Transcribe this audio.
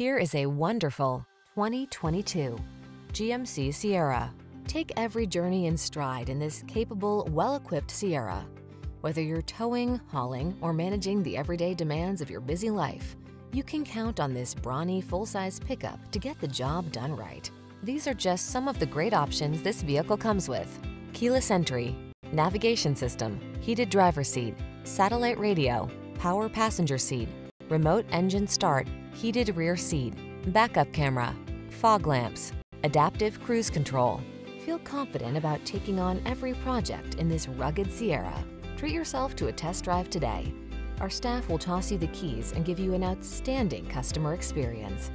Here is a wonderful 2022 GMC Sierra. Take every journey in stride in this capable, well-equipped Sierra. Whether you're towing, hauling, or managing the everyday demands of your busy life, you can count on this brawny full-size pickup to get the job done right. These are just some of the great options this vehicle comes with. Keyless entry, navigation system, heated driver seat, satellite radio, power passenger seat, remote engine start, heated rear seat, backup camera, fog lamps, adaptive cruise control. Feel confident about taking on every project in this rugged Sierra. Treat yourself to a test drive today. Our staff will toss you the keys and give you an outstanding customer experience.